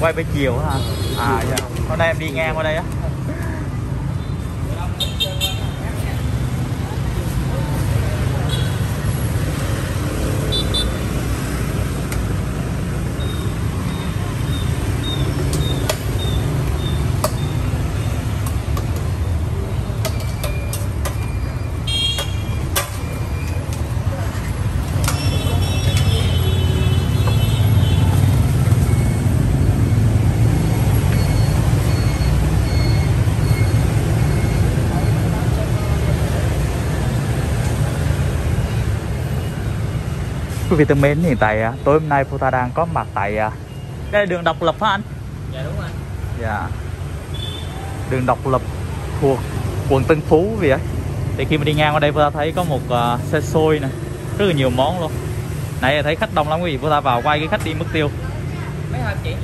quay bên chiều hả? À dạ. Hôm nay em đi ngang qua đây á. Quý vị thân mến hiện tại à, tối hôm nay Phuta đang có mặt tại đây là đường độc lập hả anh? Dạ đúng anh dạ. Đường độc lập thuộc quận Tân Phú vì ấy thì khi mà đi ngang qua đây Phuta thấy có một uh, xe xôi nè rất là nhiều món luôn. Nãy thấy khách đông lắm quý vị Phuta vào quay cái khách đi mất tiêu. Mấy hộp chị?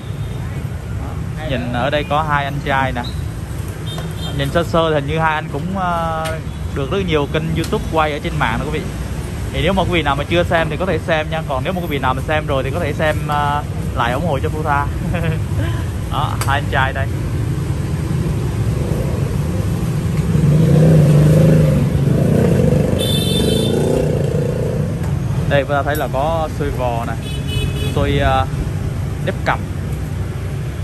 Hai nhìn ở đây có hai anh trai nè. Nhìn sơ sơ thì hình như hai anh cũng uh, được rất nhiều kênh youtube quay ở trên mạng đó quý vị thì nếu mà quý vị nào mà chưa xem thì có thể xem nha. Còn nếu mà quý vị nào mà xem rồi thì có thể xem uh, lại ủng hộ cho Phu Tha. Đó hai anh trai đây. Đây chúng ta thấy là có xôi vò này xôi uh, nếp cặp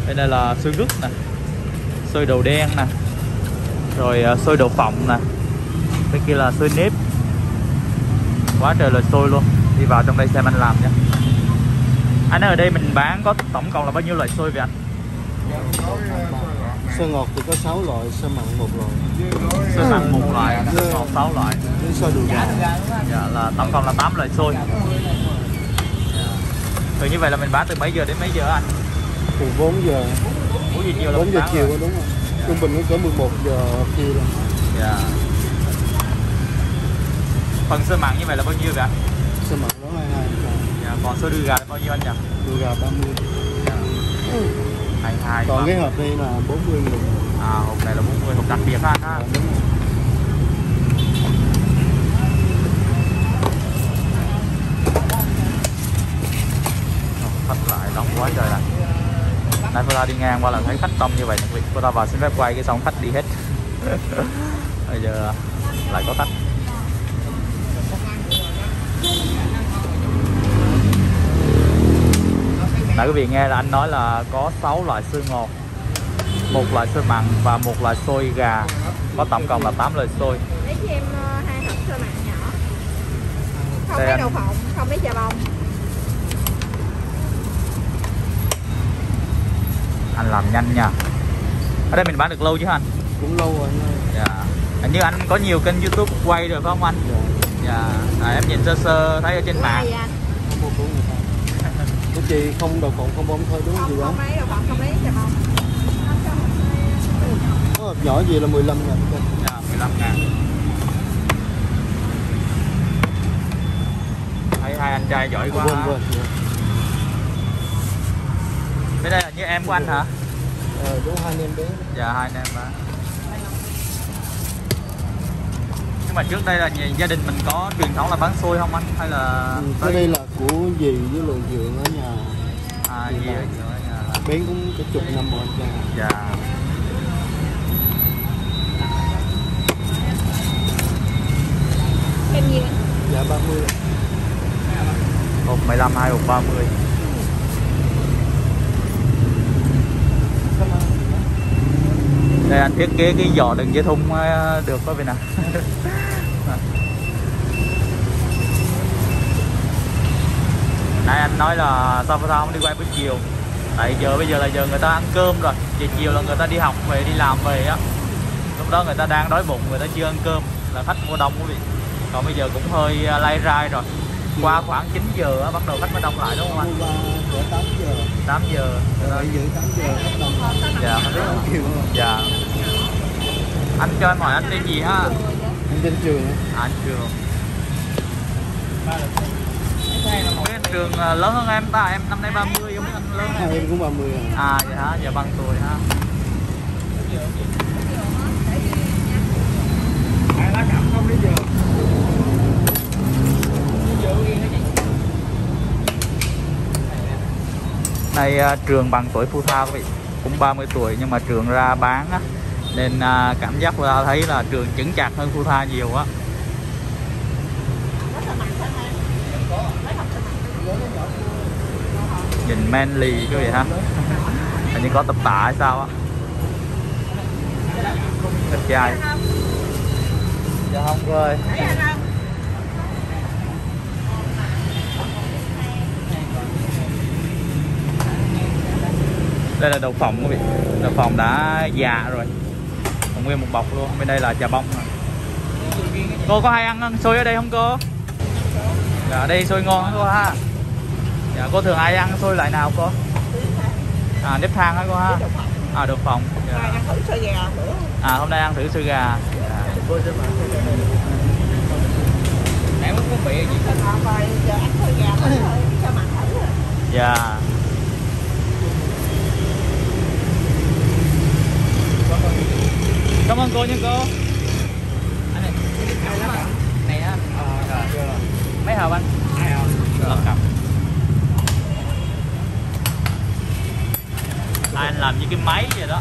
đây đây là xôi gứt nè xôi đầu đen nè rồi uh, xôi đậu phộng nè bên kia là xôi nếp quá trời là xôi luôn. Đi vào trong đây xem anh làm nha anh ở đây mình bán có tổng cộng là bao nhiêu loại xôi vậy anh? Sơ ngọt thì có 6 loại, sơ mặn một loại. Xôi mặn một loại xôi ngọt sáu loại. Với sơ đùi gà dạ, là tổng cộng là 8 loại xôi. Rồi như vậy là mình bán từ mấy giờ đến mấy giờ anh? Từ 4 giờ, 4 giờ chiều là 4 mình giờ chiều đúng rồi Trung bình nó cỡ 11 giờ chiều rồi Dạ. Phần xôi mặn như vậy là bao nhiêu vậy? Sơ mặn đó 22 Dạ, còn xôi đùi gà là bao nhiêu anh nhỉ? Đùi gà 30 22 Còn cái hộp đây là 40 nghìn. À, hộp này là 40, hộp đặc biệt ha. Anh ha. Đúng rồi. Khách lại đông quá trời là nãy ta đi ngang qua là thấy khách đông như vậy cô ta vào xin phép quay cái xong khách đi hết. Bây giờ lại có khách nãy quý vị nghe là anh nói là có 6 loại xôi ngọt một loại xôi mặn và một loại xôi gà. Có tổng cộng là 8 loại xôi. Lấy cho em ờ, hai hộp sơ mặn nhỏ. Không Đây lấy anh. đậu phộng không lấy chà bông. Anh làm nhanh nha. Ở đây mình bán được lâu chứ hả anh? Cũng lâu rồi anh ơi. Dạ. Hình như anh có nhiều kênh youtube quay rồi phải không anh? Dạ, dạ. À, em nhìn sơ sơ thấy ở trên mạng của chị không đậu phộng không bông thôi đúng không chị không bán không lấy đậu phộng không lấy chà bông Có hộp nhỏ gì là 15 ngàn dạ 15 ngàn. Thấy hai anh trai giỏi quá Quên quên bên đây là như em của anh hả? Ờ, đúng hai anh em bé. Dạ hai anh em mà nhưng mà trước đây là nhà- gia đình mình có truyền thống là bán xôi không anh? Hay là Ừ, Cái đây là của dì với lùi dượng ở nhà. À gì ở nhà. Bán cũng cả chục năm rồi cha dạ. Em nhiêu anh Dạ 30 hộp 15 hai hộp 30 đây anh thiết kế cái giỏ đường dây thun ờ, được có bên nào nãy anh nói là sao sao không đi quay buổi chiều. Tại giờ bây giờ là giờ người ta ăn cơm rồi. Chiều chiều là người ta đi học về đi làm về á. Lúc đó người ta đang đói bụng người ta chưa ăn cơm. Là khách mua đông quý vị. Còn bây giờ cũng hơi à, lay rai rồi. Qua khoảng 9 giờ á, bắt đầu khách mới đông lại đúng không anh? Cỡ 8 giờ. 8 giờ. Rồi giữ 8 giờ đông dạ không biết không dạ. Anh cho em hỏi anh tên gì ha Anh trên trường. À, anh trường. Anh trường à, lớn hơn em ba em năm nay 30 không biết anh lớn hơn Hai em cũng 30 à. À vậy hả? Dạ bằng tuổi ha lá cẩm không đi giờ giờ à, trường bằng tuổi Phu Tha quý vị Cũng 30 tuổi nhưng mà trường ra bán á Nên à, cảm giác Phu Tha thấy là trường chững chạc hơn Phu Tha nhiều á Nó sao mặn sao em? Lấy học sao mặn? Nhìn manly quý vị ha Hình như có tập tạ hay sao á. Đẹp trai. Dạ không rồi đây là đậu phộng, quý vị. Đậu phộng đã già rồi. Còn nguyên một bọc luôn. Bên đây là trà bông nè. cô có hay ăn xôi ở đây không, cô? Dạ ở đây xôi ngon hả cô ha dạ cô thường hay ăn xôi loại nào cô? À nếp than hả cô ha. À đậu phộng dạ. ăn thử sôi gà bữa. à hôm nay ăn thử xôi gà. Dạ. Mất có bị gì rồi. dạ. Cảm ơn cô nha cô. Anh này Này á. Mấy hộp anh Hai hộp Lật cặp anh làm như cái máy vậy đó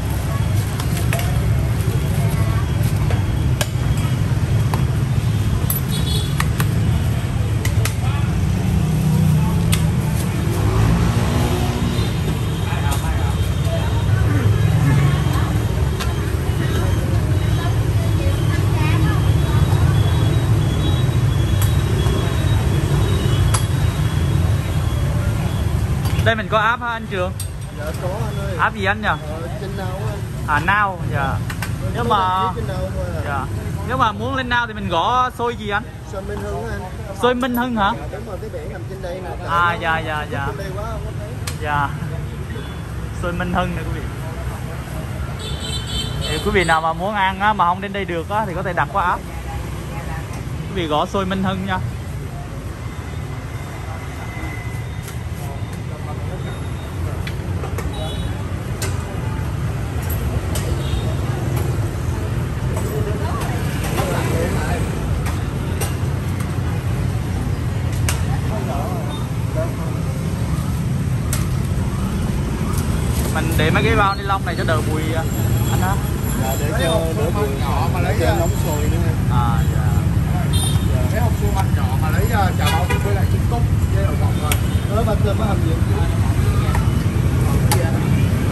đây mình có app hả anh trường? Dạ có anh ơi. App gì anh nhỉ? Ờ, trên nào anh? À dạ. Nếu mà- trên nào thôi à. dạ. Nếu mà muốn lên now thì mình gõ xôi gì anh? Sơn Minh Hưng anh. Xôi minh hưng hả? Dạ, đúng rồi cái biển nằm trên đây nè. Tại à dạ dạ dạ. Dạ. Xôi minh hưng nè quý vị. Thì quý vị nào mà muốn ăn á, mà không đến đây được á, thì có thể đặt qua app. Quý vị gõ xôi minh hưng nha mình để mấy cái bao ni lông này cho đỡ mùi à, anh hả dạ để cho đỡ bụi nhỏ mà lấy cho ra nóng sôi nữa à dạ. Mấy hộp xua mạch nhỏ mà lấy uh, chả bao với lại trứng cút với đậu phộng thôi đó bà chơi có hầm gì?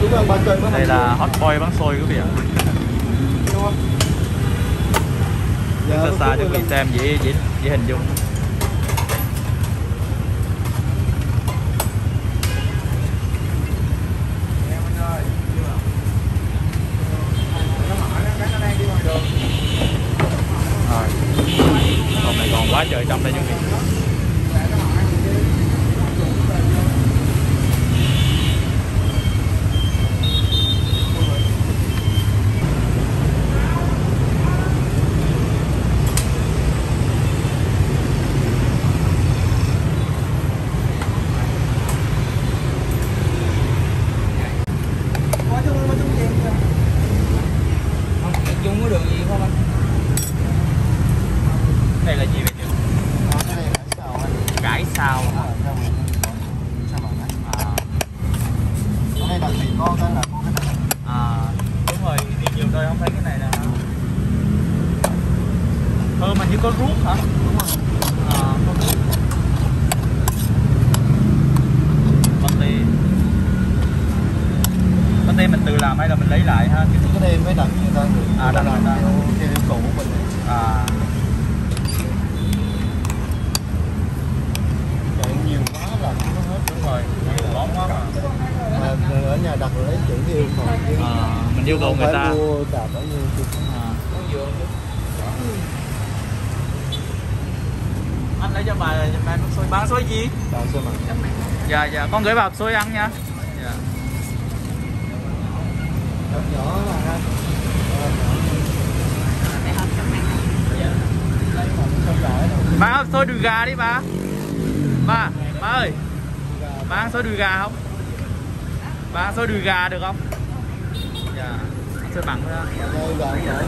Đúng rồi bà có hầm đây là hot boy bán xôi quý vị ạ. Đúng không? dạ, xa xa cho quý vị rồi. xem dễ dễ dễ hình dung Em anh ơi Nó mở nó nó đang đi ngoài đường rồi hôm nay còn quá trời trong đây quý vị Có chung có chung gì không? Không, chung có đường gì không anh? đây là gì vậy chị Ờ, cái này là sao anh? cải xào Ờ, sao mà- sao mà anh? à, Ở đây là tùy con đó là con cái này à đúng rồi đi nhiều nơi không thấy cái này nè. Thơm mà như có ruốc hả? Đúng rồi. À, có ruốc. Pate pate mình tự làm hay là mình lấy lại ha? Cái này mới đặt người ta À, đặt người ta. theo yêu cầu của mình. À chạy nhiều quá là không có hết đúng rồi nhiều món quá mà mà ở nhà đặt lấy chữ cái yêu cầu chứ à, mình yêu cầu người ta. mua đạp bao nhiêu chứ à. Anh lấy cho bà cho bà xôi bán xôi gì? Đạp sao mà dạ dạ. Con gửi vào xôi ăn nha. Dạ. nhỏ là bà ơi, xôi đùi gà đi bà. Bà bà ơi. Bà ăn xôi đùi gà không? Bà ăn xôi đùi gà được không thôi là nhỏ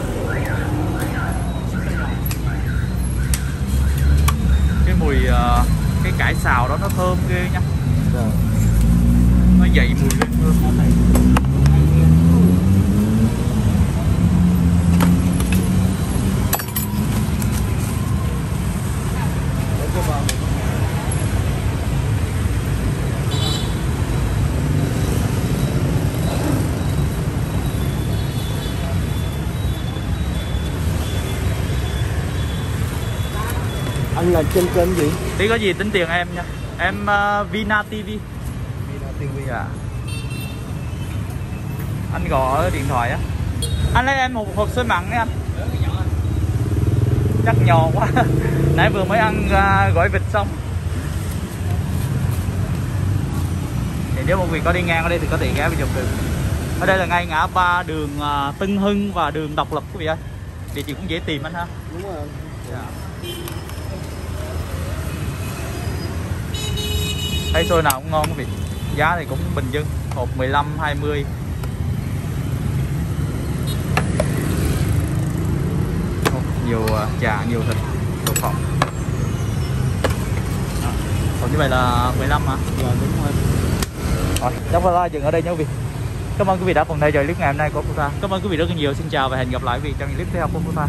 cái mùi ờ, cái cải xào đó nó thơm ghê nha rồi nó dậy mùi lên thơm ngon này anh là trên kênh gì? Tí có gì tính tiền em nha. Em uh, Vina TV TV dạ anh gọi điện thoại á. Anh lấy em một hộp xôi mặn nha. Anh chắc nhỏ quá. Nãy vừa mới ăn uh, gỏi vịt xong. Thì nếu một vị có đi ngang ở đây thì có thể ghé vào chụp được. Ở đây là ngay ngã ba đường uh, Tân Hưng và đường Độc Lập quý vị ơi. Địa chỉ cũng dễ tìm anh ha. Đúng rồi. Dạ. Thấy xôi nào cũng ngon quý vị. Giá thì cũng bình dân Hộp 15, 20 Ồ, Nhiều à, chả, nhiều thịt Đậu phộng. Còn như vậy là 15 hả? dạ đúng rồi. Rồi, chắc là dừng ở đây nha quý vị. Cảm ơn quý vị đã cùng theo dõi clip ngày hôm nay của Futa Cảm ơn quý vị rất nhiều. Xin chào và hẹn gặp lại quý vị trong những clip tiếp theo của Futa